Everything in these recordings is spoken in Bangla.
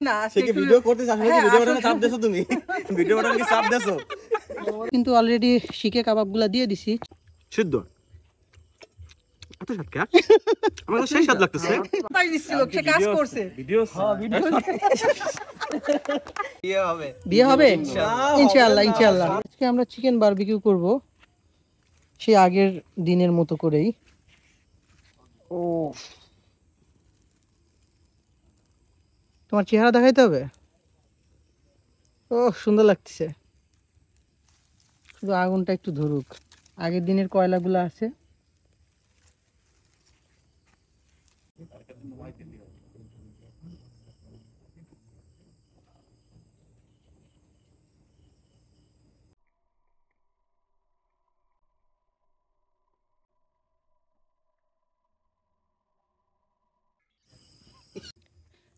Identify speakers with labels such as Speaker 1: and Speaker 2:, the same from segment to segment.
Speaker 1: কিন্তু অলরেডি শিখে কাবাবগুলা দিয়ে দিছি।
Speaker 2: সিদ্ধ। এত স্বাদ কে? আমার সেই স্বাদ লাগতেছে।
Speaker 1: সে কাজ করছে।
Speaker 2: ভিডিও
Speaker 1: বিয়ে হবে। ইনশাআল্লাহ। ইনশাআল্লাহ আজকে আমরা চিকেন বারবিকিউ করব। সেই আগের দিনের মতো করেই। ও। তোমার চেহারা দেখাইতে হবে? ও সুন্দর লাগতেছে। শুধু আগুনটা একটু ধরুক। আগের দিনের কয়লাগুলো আছে।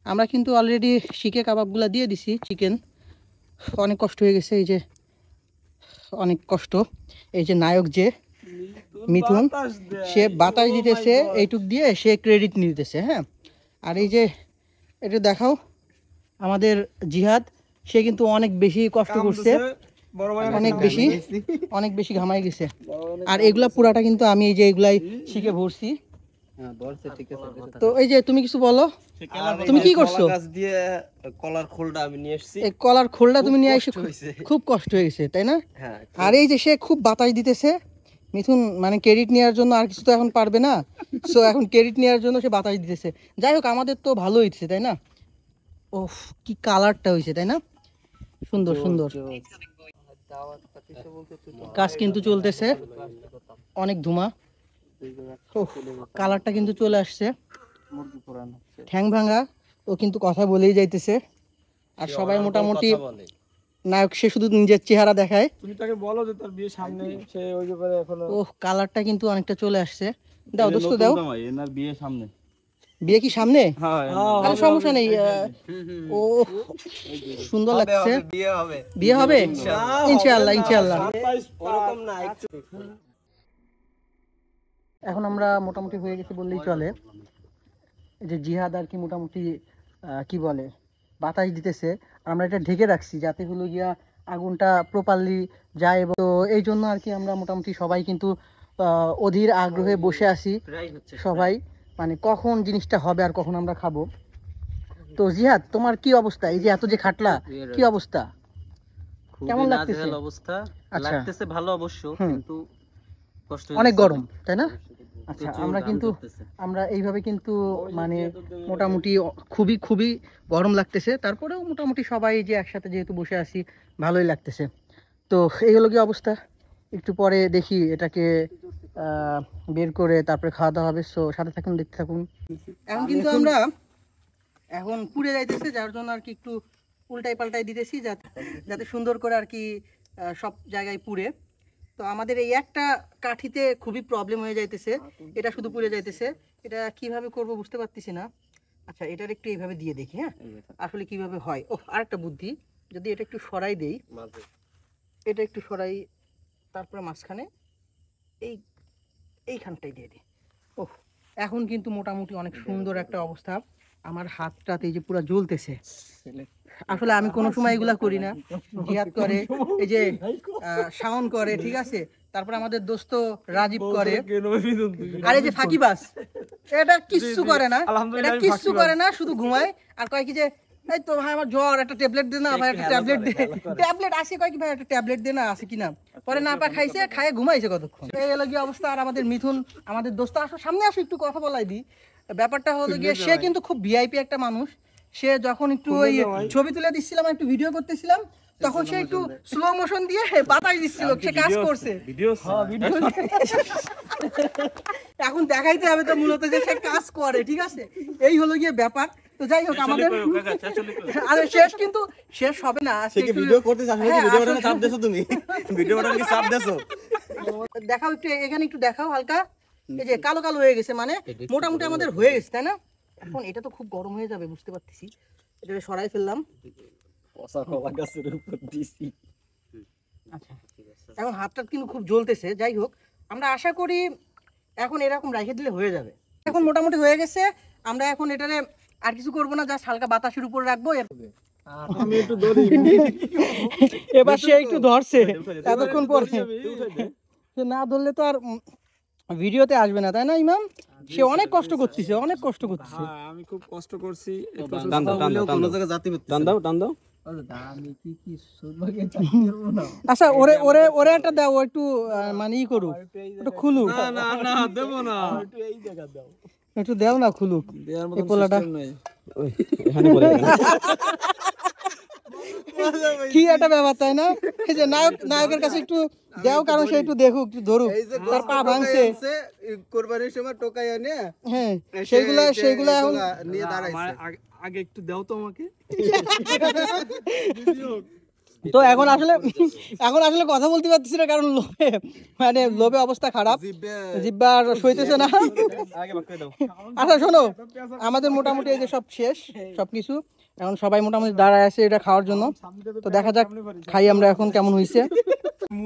Speaker 1: আমরা কিন্তু অলরেডি শিখে কাবাবগুলা দিয়ে দিছি চিকেন অনেক কষ্ট হয়ে গেছে এই যে অনেক কষ্ট। এই যে নায়ক যে মিথুন সে বাতাস দিতেছে এইটুক দিয়ে সে ক্রেডিট নিতেছে হ্যাঁ? আর এই যে এটা দেখাও আমাদের জিহাদ সে কিন্তু অনেক বেশি কষ্ট করছে। অনেক বেশি অনেক বেশি ঘামাই গেছে। আর এগুলা পুরাটা কিন্তু আমি এই যে এগুলাই শিখে ভরছি। তো এই যে তুমি কিছু বলো তুমি কি করছ?
Speaker 2: গাছ দিয়ে কলার খোলটা আমি নিয়ে এসেছি।
Speaker 1: এই কলার খোলটা তুমি নিয়ে এসে খুব কষ্ট হয়ে গেছে তাই না?
Speaker 2: হ্যাঁ
Speaker 1: আর এই যে সে খুব বাতাস দিতেছে মিথুন মানে ক্রেডিট নেওয়ার জন্য আর কিছু তো এখন পারবে না। সো এখন ক্রেডিট নেওয়ার জন্য সে বাতাস দিতেছে। যাই হোক আমাদের তো ভালো হয়েছে তাই না? ও কি কালারটা হয়েছে তাই না? সুন্দর সুন্দর। কাজ কিন্তু চলতেছে। অনেক ধুমা। কালারটা কিন্তু চলে আসছে। ঠ্যাং ভাঙা ও কিন্তু কথা বলেই যাইতেছে। আর সবাই মোটামুটি নায়ক সে শুধু নিজের চেহারা দেখায়।
Speaker 3: তুমি তাকে বলো যে তার বিয়ে সামনে সে ওই ব্যাপারে এখনও
Speaker 1: ও কালারটা কিন্তু অনেকটা চলে আসছে। দাও দোস্ত দাও।
Speaker 2: এনার বিয়ে সামনে।
Speaker 1: বিয়ে কি সামনে?
Speaker 2: হ্যাঁ
Speaker 1: আরে সমস্যা নেই ও সুন্দর লাগছে।
Speaker 2: বিয়ে হবে।
Speaker 1: বিয়ে হবে? ইনশাআল্লাহ ইনশাআল্লাহ
Speaker 2: ওরকম না একটু
Speaker 1: এখন আমরা মোটামুটি হয়ে গেছি বললেই চলে। এই যে জিহাদ আর কি মোটামুটি কি বলে বাতাস দিতেছে। আমরা এটা ঢেকে রাখছি যাতে হলো গিয়া আগুনটা প্রপারলি যায় এবং তো এই জন্য আর কি আমরা মোটামুটি সবাই কিন্তু অধীর আগ্রহে বসে আছি। সবাই মানে কখন জিনিসটা হবে আর কখন আমরা খাব। তো জিহাদ তোমার কি অবস্থা? এই যে এত যে খাটলা কি অবস্থা? কেমন লাগতেছে?
Speaker 2: অবস্থা।
Speaker 1: আচ্ছা।
Speaker 2: লাগতেছে ভালো অবশ্য। কিন্তু কষ্ট
Speaker 1: অনেক গরম তাই না? আচ্ছা আমরা কিন্তু আমরা এইভাবে কিন্তু মানে মোটামুটি খুবই খুবই গরম লাগতেছে। তারপরেও মোটামুটি সবাই যে একসাথে যেহেতু বসে আছি ভালোই লাগতেছে। তো এই হলো কি অবস্থা? একটু পরে দেখি এটাকে বের করে তারপরে খাওয়া দাওয়া হবে। সো সাথে থাকুন দেখতে থাকুন। এখন কিন্তু আমরা এখন পুড়ে যাইতেছে যার জন্য আর কি একটু উল্টাই পাল্টাই দিতেছি যাতে যাতে সুন্দর করে আর কি সব জায়গায় পুড়ে। তো আমাদের এই একটা কাঠিতে খুবই প্রবলেম হয়ে যাইতেছে। এটা শুধু পুড়ে যাইতেছে। এটা কীভাবে করব বুঝতে পারতেছি না। আচ্ছা এটার একটু এইভাবে দিয়ে দেখি হ্যাঁ? আসলে কীভাবে হয়? ও আরেকটা বুদ্ধি। যদি এটা একটু সরাই দেই। এটা একটু সরাই তারপরে মাঝখানে এই এইখানটাই দিয়ে দিই। ও এখন কিন্তু মোটামুটি অনেক সুন্দর একটা অবস্থা। আমার হাতটাতে এই যে পুরো জ্বলতেছে। আসলে আমি কোনো সময় এগুলা করি না। জিহাদ করে এই যে শাওন করে ঠিক আছে? তারপর আমাদের দোস্ত রাজীব করে। আর এই যে ফাঁকিবাস এটা কিচ্ছু করে না। এটা কিচ্ছু করে না শুধু ঘুমায়। আর কয় কি যে এই তো ভাই আমার জ্বর একটা ট্যাবলেট দে না ভাই একটা ট্যাবলেট দে। ট্যাবলেট আসে কয় কি ভাই একটা ট্যাবলেট দে না আছে কিনা পরে না পা খাইছে খায় ঘুমাইছে কতক্ষণ। এই হলো গিয়ে অবস্থা। আর আমাদের মিথুন আমাদের দোস্ত আসো সামনে আসো একটু কথা বলাই দি ব্যাপারটা হলো গিয়ে সে কিন্তু খুব ভিআইপি একটা মানুষ। সে যখন একটু ওই ছবি তুলে দিচ্ছিলাম একটু ভিডিও করতেছিলাম তখন সে একটু স্লো মোশন দিয়ে বাতাস দিচ্ছিল সে কাজ করছে। এখন দেখাইতে হবে তো মূলত যে সে কাজ করে ঠিক আছে? এই হলো গিয়ে ব্যাপার। তো যাই হোক আমাদের আরে শেষ কিন্তু শেষ হবে না। আজকে
Speaker 2: সে কি
Speaker 1: একটু-
Speaker 2: ভিডিও করতে চাস
Speaker 1: হ্যাঁ,
Speaker 2: ভিডিও বাটনে
Speaker 1: আসলে-
Speaker 2: চাপ দেছো তুমি? ভিডিও কি চাপ দেছো
Speaker 1: দেখাও একটু এখানে একটু দেখাও হালকা। এই যে কালো কালো হয়ে গেছে মানে মোটামুটি আমাদের হয়ে গেছে তাই না? এখন এটা তো খুব গরম হয়ে যাবে বুঝতে পারতেছি। এটা সরাই ফেললাম।
Speaker 2: পচা কলা গাছের উপর দিছি।
Speaker 1: আচ্ছা। এখন হাতটা কিন্তু খুব জ্বলতেছে যাই হোক। আমরা আশা করি এখন এরকম রেখে দিলে হয়ে যাবে। এখন মোটামুটি হয়ে গেছে আমরা এখন এটারে আর কিছু করব না যা হালকা বাতাসের উপর রাখব এর-
Speaker 3: আমি একটু ধরি।
Speaker 1: এবার সে একটু ধরছে। এতক্ষণ পরে। না ধরলে তো আর ভিডিওতে আসবে না তাই না ইমাম? সে অনেক কষ্ট করতেছে অনেক কষ্ট করতেছে।
Speaker 3: হ্যাঁ আমি খুব কষ্ট করছি।
Speaker 1: আচ্ছা ওরে ওরে ওরে একটা দাও একটু মানে ই করুক একটু খুলুক।
Speaker 3: না না না দেবো না।
Speaker 1: একটু দাও। না খুলুক। এই পোলাটা।
Speaker 2: এখানে
Speaker 1: কি একটা ব্যাপার তাই না? এই যে নায়ক নায়কের কাছে একটু দাও কারণ সে একটু দেখুক একটু ধরুক। তার পা ভাঙছে।
Speaker 4: কোরবানির সময় টোকাই এনে
Speaker 1: হ্যাঁ সেইগুলা সেইগুলা এখন
Speaker 4: নিয়ে দাঁড়াইছে।
Speaker 3: আগে- আগে একটু দাও তো আমাকে
Speaker 1: তো এখন আসলে এখন আসলে কথা বলতে পারতেছি না কারণ লোভে মানে লোভে অবস্থা খারাপ। জিব্বার সইতেছে না।
Speaker 2: দাও।
Speaker 1: আচ্ছা শোনো আমাদের মোটামুটি এই যে সব শেষ সব কিছু এখন সবাই মোটামুটি দাঁড়ায় আছে এটা খাওয়ার জন্য। তো দেখা যাক খাই আমরা এখন কেমন হয়েছে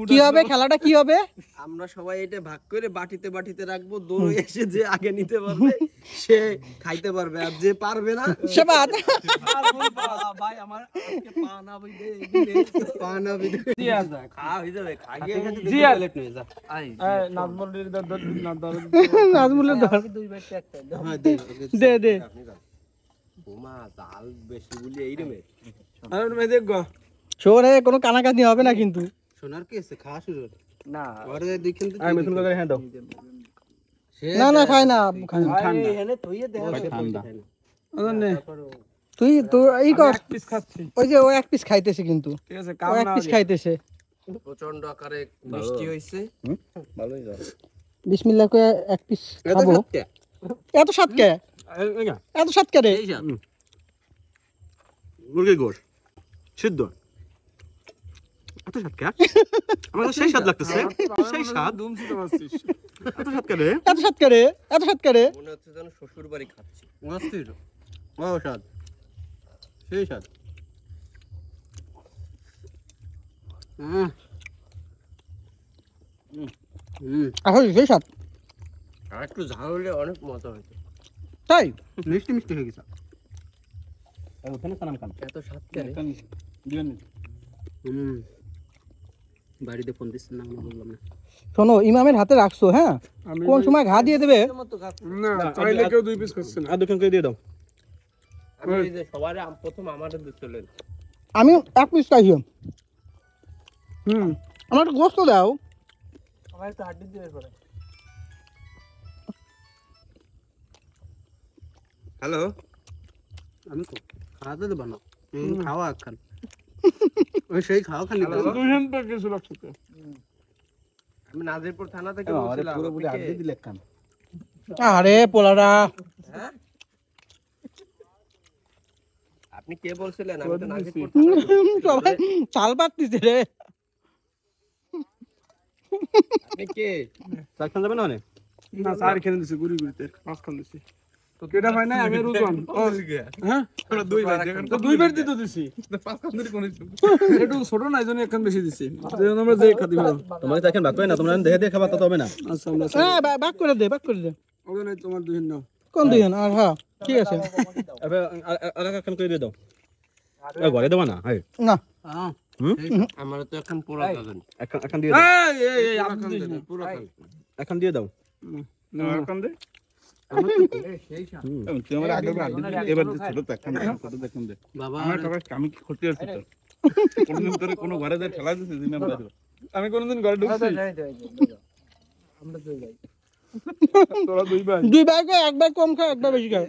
Speaker 1: কি হবে? খেলাটা কি হবে?
Speaker 4: আমরা সবাই এটা ভাগ করে বাটিতে বাটিতে রাখব দৌড় এসে যে আগে নিতে পারবে সে খাইতে পারবে আর যে পারবে না
Speaker 1: সে বাদ।
Speaker 4: ভাই আমার পা না বিদে পা না বিদে খাওয়া যাবে খাইয়ে
Speaker 3: জি আর
Speaker 4: প্লেট নিয়ে যা। আই
Speaker 3: নাজমুলের দর দর না দর।
Speaker 1: নাজমুলের ধর
Speaker 4: দে
Speaker 1: দে দে।
Speaker 4: বোমা জাল বেশি বলি এই রে
Speaker 3: আরে তুমি দেখো।
Speaker 1: শোরে কোনো কানাকানি হবে না কিন্তু।
Speaker 4: সোনার কি আছে? খাওয়া শুরু
Speaker 3: না।
Speaker 4: ঘরে দেখেন তো
Speaker 2: আগে মিথুন কাকার হ্যাঁ দাও।
Speaker 1: না না খাই না খাই না।
Speaker 3: ঠান্ডা।
Speaker 4: এখানে তুইয়ে দেখা
Speaker 2: ঠান্ডা।
Speaker 3: আরে নে।
Speaker 1: তুই তো এই কর।
Speaker 3: পিস খাচ্ছি।
Speaker 1: ওই যে ও এক পিস খাইতেছে কিন্তু।
Speaker 3: ঠিক আছে কাম
Speaker 1: এক পিস খাইতেছে।
Speaker 4: প্রচণ্ড আকারে মিষ্টি হইছে।
Speaker 2: ভালোই যাও
Speaker 1: বিসমিল্লাহ করে এক পিস খাব। এত স্বাদ কে এত স্বাদ কে রে
Speaker 2: মুরগির গোশ। সিদ্ধ। এত স্বাদ কে? আমার সেই স্বাদ লাগতেছে। সেই স্বাদ।
Speaker 3: দুমছি তো পাচ্ছিস।
Speaker 2: এত স্বাদ কে
Speaker 1: এত স্বাদ কে এত স্বাদ কে
Speaker 4: মনে হচ্ছে যেন শ্বশুর বাড়ি খাচ্ছি
Speaker 2: অস্থির ও স্বাদ। সেই স্বাদ।
Speaker 4: হুম হুম
Speaker 1: আসলে সেই স্বাদ।
Speaker 4: আর একটু ঝাল হলে অনেক মজা হইতো
Speaker 1: তাই?
Speaker 2: মিষ্টি মিষ্টি হয়ে গেছে। ওখানে
Speaker 4: এত স্বাদ করে
Speaker 2: দিবেন
Speaker 4: হুম বাড়িতে ফোন দিচ্ছেন না আমি বললাম না।
Speaker 1: শোনো ইমামের হাতে রাখছো হ্যাঁ? কোন সময় ঘা দিয়ে দেবে?
Speaker 3: না চাইলে কেউ দুই পিস খাচ্ছে না।
Speaker 2: আর দোকান করে দিয়ে দাও।
Speaker 4: আমি এই যে সবার আম- প্রথম আমাদের দিচ্ছিলেন
Speaker 1: আমি এক পিস খাইছি
Speaker 3: হুম।
Speaker 1: আমার একটু গোস্ত দাও।
Speaker 3: আমার একটু হাড্ডি দিয়ে পড়ে
Speaker 4: হ্যালো আমি তো খাওয়াতে দেবো না। খাওয়া খান ওই সেই খাওয়া খালি
Speaker 3: দুজন তো কিছু লাগছে
Speaker 4: আমি নাজিরপুর থানা থেকে
Speaker 2: আরে
Speaker 4: বলছিলাম
Speaker 2: পুরো পুরো
Speaker 4: আপনি কে?
Speaker 2: দিলে কান?
Speaker 1: আরে পোলারা।
Speaker 4: হ্যাঁ? আপনি কে বলছিলেন? আমি তো নাজিরপুর
Speaker 1: সবাই চাল পাতিছে রে।
Speaker 4: আপনি কে?
Speaker 2: চার খান যাবে না
Speaker 3: না চার খেলে দিছি গুড়ি গুড়িতে পাঁচ খান দিছি। তো কেটা হয় না আমি রুজন হ্যাঁ?
Speaker 4: দুই ভাই
Speaker 3: তো দুই দিতে দিছি। একটু ছোট না এই একখান বেশি দিছি। এই আমরা যে খাদি ভালো।
Speaker 2: তোমার তো এখন ভাগ করে না তোমরা দেখে দেখে খাবার তো হবে না।
Speaker 3: আচ্ছা আমরা
Speaker 1: হ্যাঁ ভাগ করে দে ভাগ করে দে।
Speaker 3: ওখানে তোমার দুই নাও
Speaker 1: কোন দুজন আর হ্যাঁ ঠিক আছে?
Speaker 2: এবার আর এক করে দিয়ে দাও। এ ঘরে দেবা না? হুম?
Speaker 4: আমার তো এখন পুরো কাগজ।
Speaker 2: এখন এখন দিয়ে দাও।
Speaker 3: এই এই এই আপনি দিস না
Speaker 4: পুরো কাগজ।
Speaker 2: এখন দিয়ে দাও।
Speaker 3: এখন দে।
Speaker 5: আমি কোনদিন ঘরে
Speaker 3: ঢুকছি। তোরা দুই ভাই।
Speaker 1: দুই ভাই কম খায় একবার বেশি খায়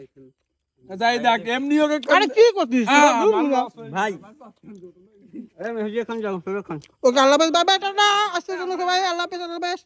Speaker 3: যাই দেখ এমনি ওকে
Speaker 1: আরে কি করতিস?
Speaker 2: ভাই। এখন যাও খান
Speaker 1: ওকে আল্লাহ সবাই। আল্লাহ হাফেজ আল্লাহ হাফেজ।